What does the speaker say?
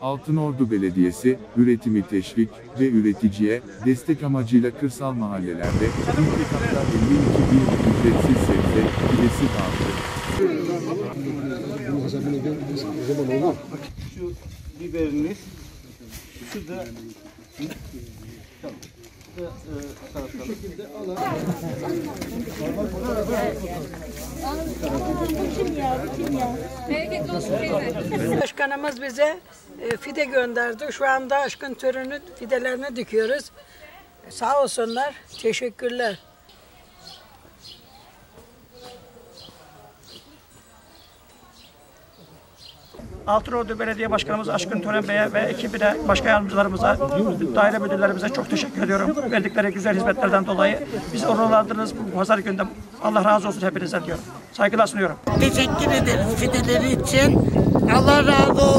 Altınordu Belediyesi, üretimi teşvik ve üreticiye destek amacıyla kırsal mahallelerde ilk etapta 52 bin ücretsiz sebze fidesi dağıttı. Şu biberiniz, şu da. Bu da e, salatalık. Başkanımız bize e, fide gönderdi. Şu anda aşkın türünü fidelerini dikiyoruz. Sağ olsunlar. Teşekkürler. Altınordu Belediye Başkanımız Aşkın Tören Bey'e ve ekibine, başka yardımcılarımıza, daire müdürlerimize çok teşekkür ediyorum. Verdikleri güzel hizmetlerden dolayı bizi onurlandırdınız bu pazar günde. Allah razı olsun hepinizden diyorum. Saygılar sunuyorum. Teşekkür ederiz fideleri için. Allah razı olsun.